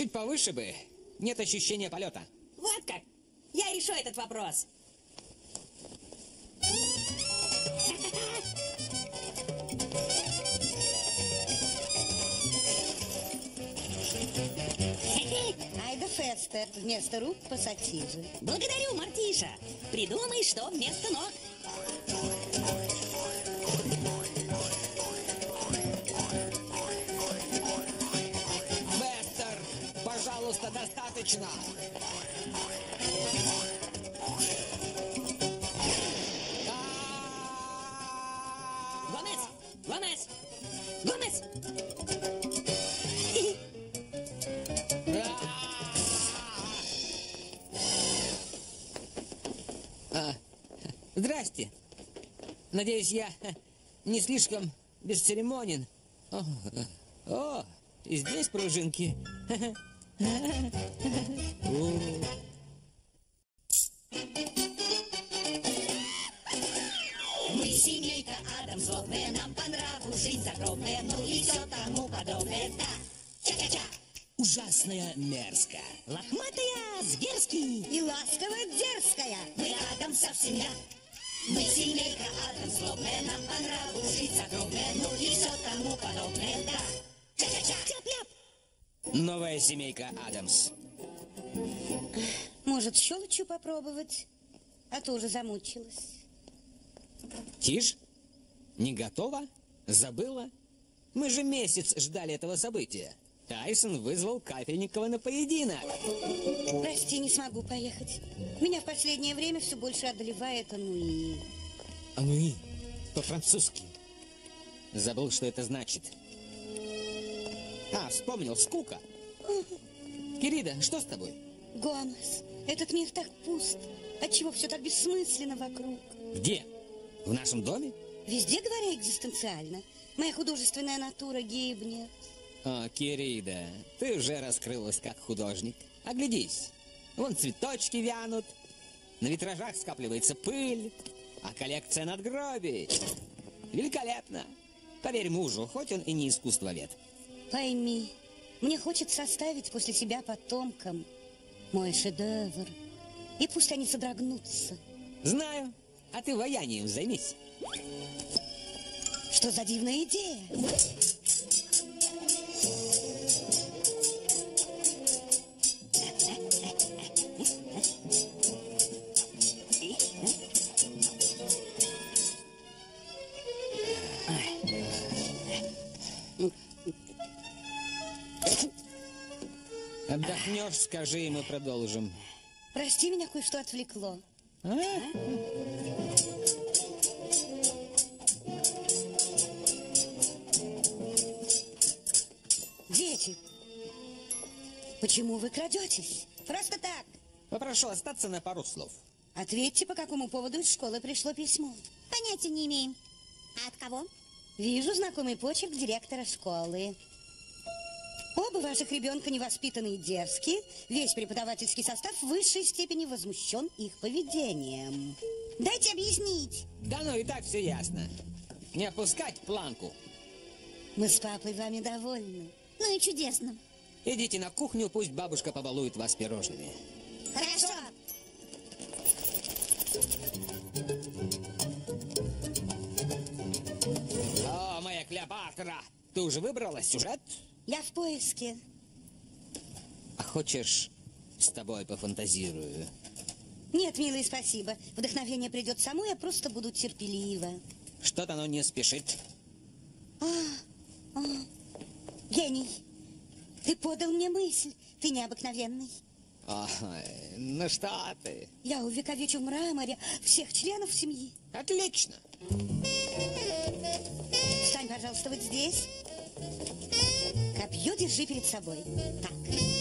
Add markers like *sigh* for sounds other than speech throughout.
Чуть повыше бы. Нет ощущения полета. Вот как. Я решу этот вопрос. Айда Фестер, вместо рук пассатижи. Благодарю, Мартиша. Придумай, что вместо ног. Пожалуйста, достаточно. Гомес! Гомес! Гомес! Здрасте. Надеюсь, я не слишком бесцеремонен. О, о, и здесь пружинки. *laughs* Мы семейка Адам, злобная нам по нраву, ну и все тому подобное, да. Ча-ча-ча. Ужасная мерзко. Лохматая, зверский. И ласковая дерзкая. Мы Адамсов семья. Мы семейка Адам, злобная нам по нраву, жизнь загробная, ну и все тому подобное, да. Новая семейка Адамс. Может, щелочью попробовать? А то уже замучилась. Тишь? Не готова? Забыла? Мы же месяц ждали этого события. Тайсон вызвал Капельникова на поединок. Прости, не смогу поехать. Меня в последнее время все больше одолевает ануи. Ануи. По-французски. Забыл, что это значит. А, вспомнил. Скука. Кирида, что с тобой? Гомес, этот мир так пуст. Отчего все так бессмысленно вокруг? Где? В нашем доме? Везде, говоря, экзистенциально. Моя художественная натура гибнет. О, Кирида, ты уже раскрылась как художник. Оглядись. Вон цветочки вянут, на витражах скапливается пыль, а коллекция надгробий. Великолепно. Поверь мужу, хоть он и не искусствовед. Пойми, мне хочется оставить после себя потомкам мой шедевр. И пусть они содрогнутся. Знаю, а ты ваянием займись. Что за дивная идея? Отдохнешь, скажи, и мы продолжим. Прости, меня кое-что отвлекло. А? Дети, почему вы крадетесь? Просто так. Попрошу остаться на пару слов. Ответьте, по какому поводу из школы пришло письмо. Понятия не имеем. А от кого? Вижу знакомый почерк директора школы. Оба ваших ребенка невоспитанные и дерзкие. Весь преподавательский состав в высшей степени возмущен их поведением. Дайте объяснить. Да ну и так все ясно. Не опускать планку. Мы с папой вами довольны. Ну и чудесно. Идите на кухню, пусть бабушка побалует вас пирожными. Хорошо. О, моя Клеопатра! Ты уже выбрала сюжет? Я в поиске. А хочешь, с тобой пофантазирую? Нет, милый, спасибо. Вдохновение придет само, я просто буду терпелива. Что-то оно не спешит. Гений, ты подал мне мысль. Ты необыкновенный. Ой, ну что ты? Я увековечу в мраморе всех членов семьи. Отлично. Встань, пожалуйста, вот здесь. Копье держи перед собой. Так.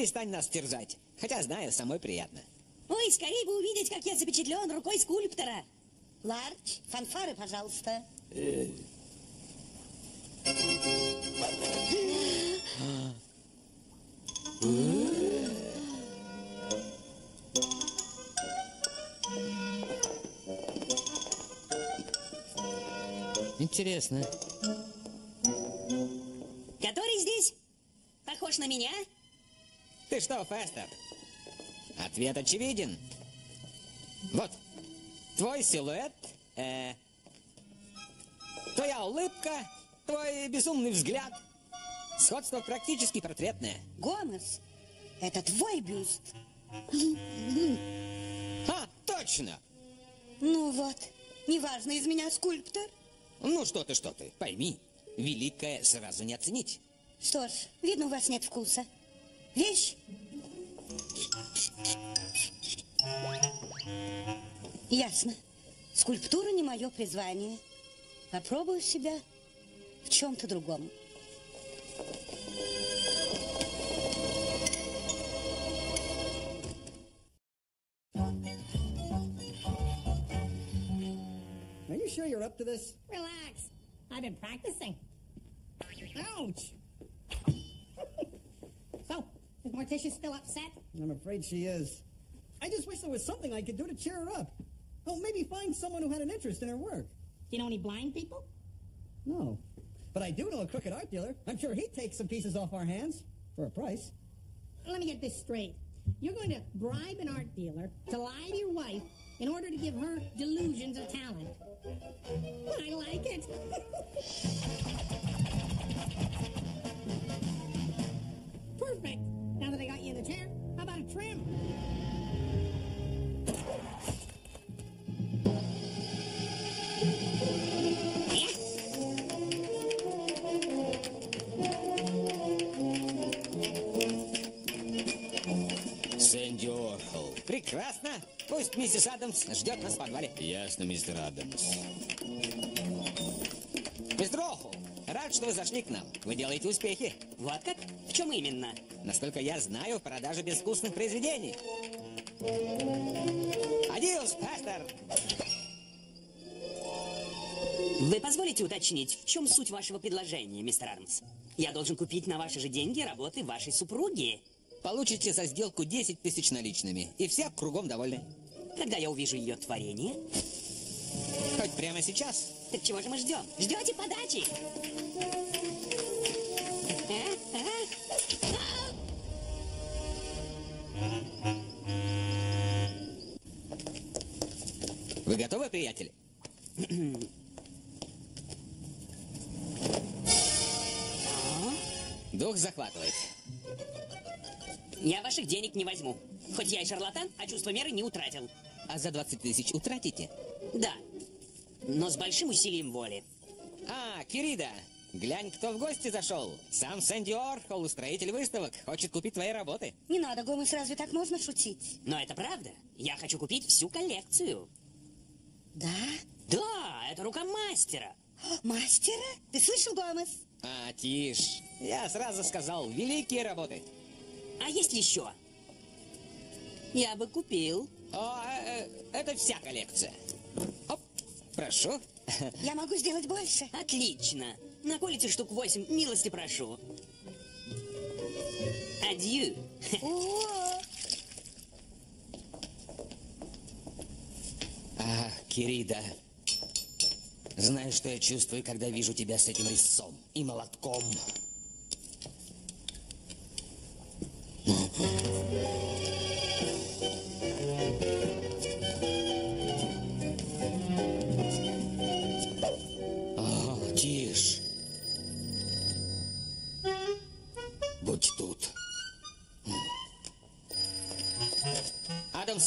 Перестань нас терзать. Хотя, знаю, самой приятно. Ой, скорее бы увидеть, как я запечатлен рукой скульптора. Ларч, фанфары, пожалуйста. Интересно. Ты что, Фестер? Ответ очевиден. Вот, твой силуэт, э, твоя улыбка, твой безумный взгляд. Сходство практически портретное. Гомес, это твой бюст. А, точно! Ну вот, неважно из меня скульптор. Ну что ты, что ты, пойми, великое сразу не оценить. Что ж, видно, у вас нет вкуса. Вещь? Ясно. Скульптура не мое призвание. Попробую себя в чем-то другом. Are you sure you're up to this? Relax. I've been practicing. Ouch. Is Morticia still upset? I'm afraid she is. I just wish there was something I could do to cheer her up. Oh, maybe find someone who had an interest in her work. Do you know any blind people? No. But I do know a crooked art dealer. I'm sure he'd take some pieces off our hands for a price. Let me get this straight. You're going to bribe an art dealer to lie to your wife in order to give her delusions of talent. I like it. *laughs* Perfect. How about a trim? Прекрасно. Пусть миссис Адамс ждет нас в подвале. Ясно, мистер Адамс. Рад, что вы зашли к нам. Вы делаете успехи. Вот как? В чем именно? Насколько я знаю, в продаже безвкусных произведений. Адиос, пастор! Вы позволите уточнить, в чем суть вашего предложения, мистер Армс? Я должен купить на ваши же деньги работы вашей супруги. Получите за сделку 10 тысяч наличными, и все кругом довольны. Когда я увижу ее творение, Хоть прямо сейчас. так чего же мы ждем? Ждете подачи? Вы готовы, приятели? Дух захватывает. Я ваших денег не возьму. Хоть я и шарлатан, а чувство меры не утратил. А за 20 тысяч утратите? Да, но с большим усилием воли. А, Кирида, глянь, кто в гости зашел. Сам Сэнди Орхол, устроитель выставок, хочет купить твои работы. Не надо, Гомес, разве так можно шутить? Но это правда. Я хочу купить всю коллекцию. Да? Да, это рука мастера. Мастера? Ты слышал, Гомес? А, тише. Я сразу сказал, великие работы. А есть еще? Я бы купил. О, э, э, это вся коллекция. Прошу. Я могу сделать больше. Отлично. Наколите штук восемь, милости прошу. Адью. О, Ах, Кирида, знаешь, что я чувствую, когда вижу тебя с этим резцом и молотком? О,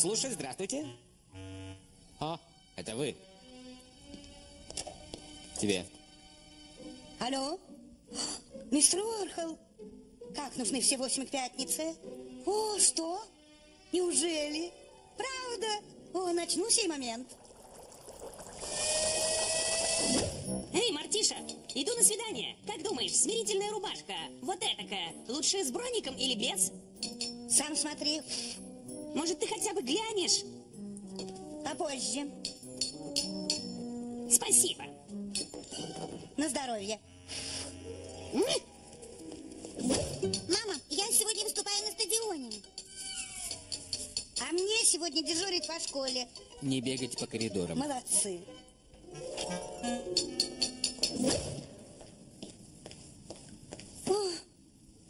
Адам, слушай, здравствуйте. О, это вы. Тебе. алло? Мистер Уорхол, как нужны все восемь к пятнице? О, что? Неужели? Правда? О, начну сей момент. Эй, Мартиша, иду на свидание. Как думаешь, смирительная рубашка, вот этакая, лучше с броником или без? Сам смотри, Может, ты хотя бы глянешь? попозже. Спасибо. На здоровье. Мама, я сегодня выступаю на стадионе. А мне сегодня дежурить по школе. Не бегать по коридорам. Молодцы.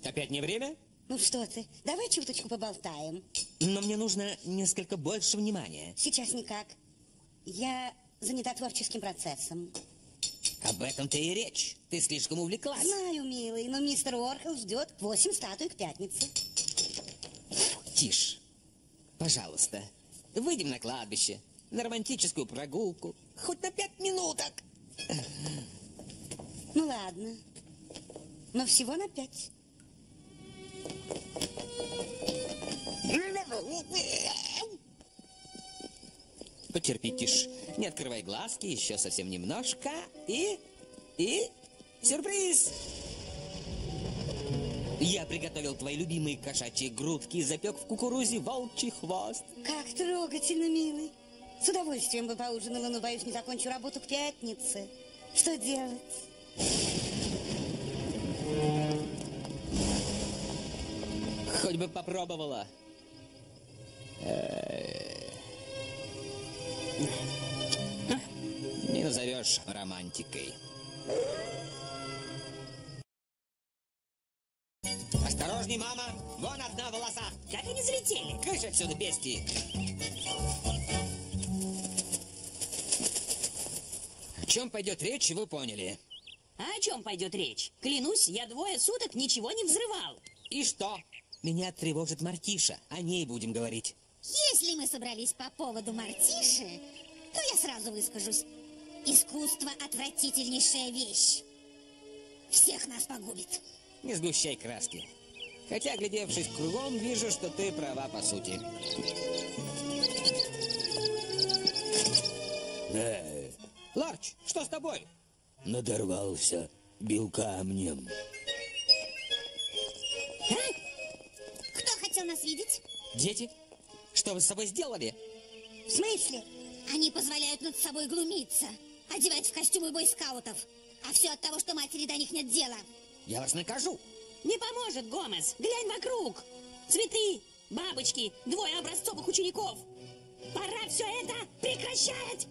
Опять не время? Ну что ты, давай чуточку поболтаем. Но мне нужно несколько больше внимания. Сейчас никак. Я занята творческим процессом. Об этом-то и речь. Ты слишком увлеклась. Знаю, милый, но мистер Уорхол ждет восемь статуй к пятнице. Тише. Пожалуйста, выйдем на кладбище, на романтическую прогулку. Хоть на пять минуток. Ну ладно. Но всего на пять. Потерпи, Тиш. Не открывай глазки, еще совсем немножко. И... и... сюрприз! Я приготовил твои любимые кошачьи грудки и запек в кукурузе волчий хвост. Как трогательно, милый. С удовольствием бы поужинала, но, боюсь, не закончу работу к пятнице. Что делать? Хоть бы попробовала. Не назовешь романтикой. Осторожней, мама! Вон одна волоса! Как они залетели? Кыш отсюда, бестии! О чем пойдет речь, вы поняли. А о чем пойдет речь? Клянусь, я двое суток ничего не взрывал. И что? Меня тревожит Мартиша. О ней будем говорить. Если мы собрались по поводу Мартиши, то я сразу выскажусь. Искусство – отвратительнейшая вещь. Всех нас погубит. Не сгущай краски. Хотя, глядевшись кругом, вижу, что ты права по сути. Э, Ларч, что с тобой? надорвался, бил камнем. Кто хотел нас видеть? Дети? Что вы с собой сделали? В смысле? Они позволяют над собой глумиться, одевать в костюмы бойскаутов. А все от того, что матери до них нет дела. Я вас накажу. Не поможет, Гомес. Глянь вокруг. Цветы, бабочки, двое образцовых учеников. Пора все это прекращать.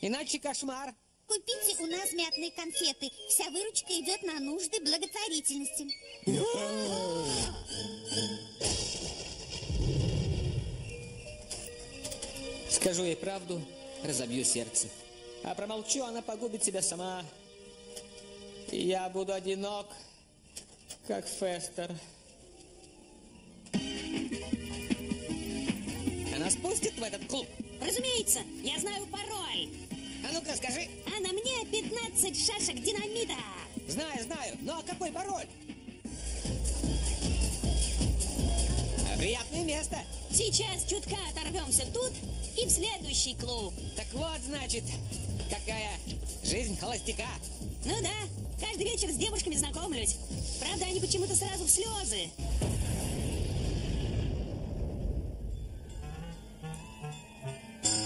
Иначе кошмар. Купите у нас мятные конфеты. Вся выручка идет на нужды благотворительности. *laughs* Скажу ей правду, разобью сердце. А промолчу, она погубит себя сама. Я буду одинок, как Фестер. Она спустит в этот клуб? Разумеется, я знаю пароль. А ну-ка скажи. А на мне 15 шашек динамита. Знаю, знаю, но какой пароль? А, Приятное место. Сейчас чутка оторвемся тут и в следующий клуб. Так вот, значит, какая жизнь холостяка. Ну да, каждый вечер с девушками знакомлюсь. Правда, они почему-то сразу в слезы.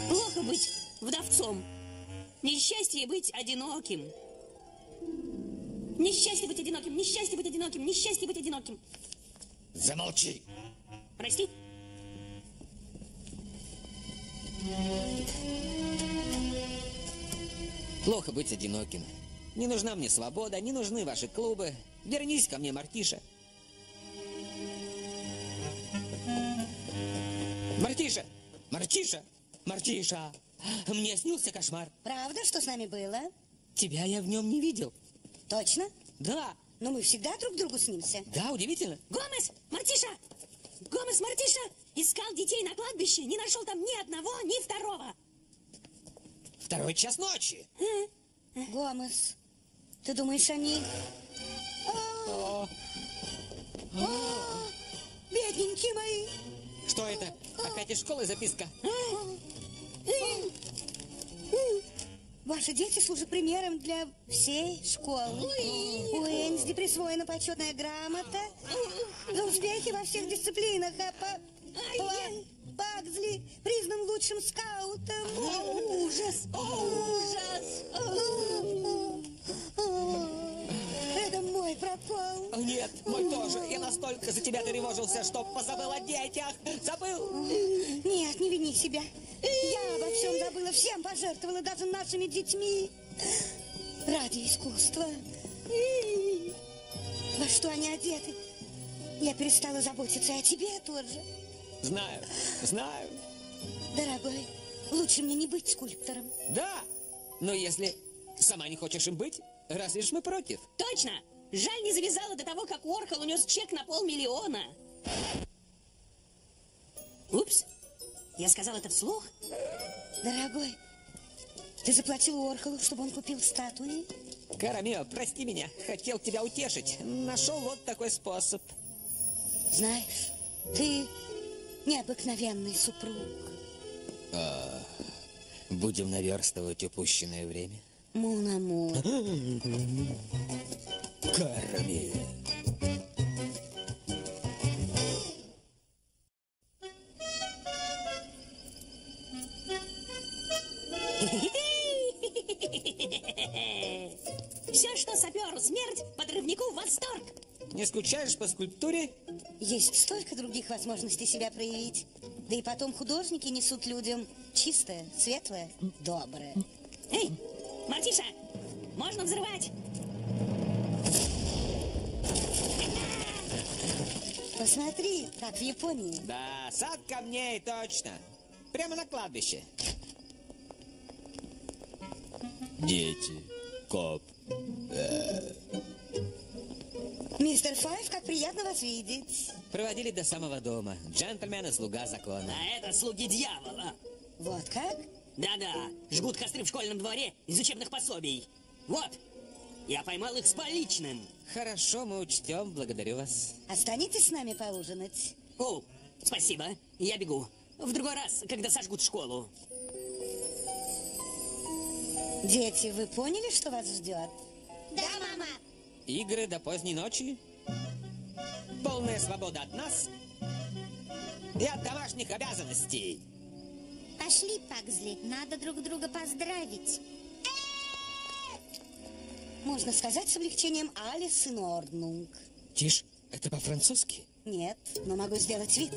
Плохо быть вдовцом. Несчастье быть одиноким. Несчастье быть одиноким, несчастье быть одиноким, несчастье быть одиноким. Замолчи. Прости? Плохо быть одиноким. Не нужна мне свобода, не нужны ваши клубы. Вернись ко мне, Мартиша. Мартиша! Мартиша! Мартиша! Мне снился кошмар. Правда, что с нами было? Тебя я в нем не видел. Точно? Да, Но мы всегда друг другу снимся. да, удивительно. Гомес! Мартиша! Гомес, Мартиша! Искал детей на кладбище, не нашел там ни одного, ни второго. Второй час ночи. Гомес, ты думаешь, они... О, О, бедненькие мои. что это? Опять из школы записка. Ваши дети служат примером для всей школы. У Энсди присвоена почетная грамота за успехи во всех дисциплинах, а по... Пла- Паксли признан лучшим скаутом. ужас! ужас! Это мой пропал. Нет, мой тоже. Я настолько за тебя тревожился, что позабыл о детях. Забыл. Нет, не вини себя. Я обо всем забыла, всем пожертвовала, даже нашими детьми. Ради искусства. Во что они одеты? Я перестала заботиться о тебе тоже. Знаю, знаю. Дорогой, лучше мне не быть скульптором. Да, но если сама не хочешь им быть, разве ж мы против? Точно! Жаль, не завязала до того, как Уорхол унес чек на полмиллиона. Упс. Я сказал это вслух? Дорогой, ты заплатил Орхолу, чтобы он купил статуи? Карамио, прости меня. Хотел тебя утешить. Нашел вот такой способ. Знаешь, ты необыкновенный супруг. Будем наверстывать упущенное время. Мунаму. *gasps* Карами. Все, что сапер смерть, подрывнику восторг. Не скучаешь по скульптуре? Есть столько других возможностей себя проявить. Да и потом художники несут людям чистое, светлое, доброе. Эй, Мартиша, можно взрывать? Посмотри, как в Японии. Да, сад камней, точно. Прямо на кладбище. Дети. Коп. Мистер Файв, как приятно вас видеть. Проводили до самого дома. Джентльмен и слуга закона. А это слуги дьявола. Вот как? Да-да, жгут костры в школьном дворе из учебных пособий. Вот, я поймал их с поличным. Хорошо, мы учтем. Благодарю вас. Останетесь с нами поужинать? О, спасибо, я бегу. В другой раз, когда сожгут школу. Дети, вы поняли, что вас ждет? Да, мама. Игры до поздней ночи. Полная свобода от нас и от домашних обязанностей. Пошли, Пакзли, надо друг друга поздравить. Можно сказать с облегчением Алис и Норднунг. Тише, это по-французски? Нет, но могу сделать вид.